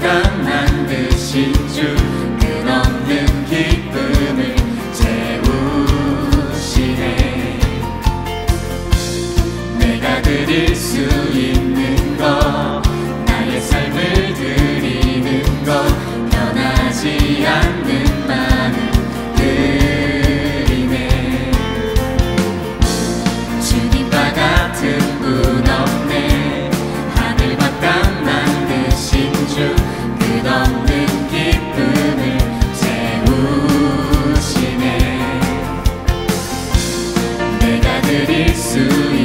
감탄한 주 끝없는 기쁨을 채우시네. 내가 드릴 수 있는 것 나의 삶을 Jesus.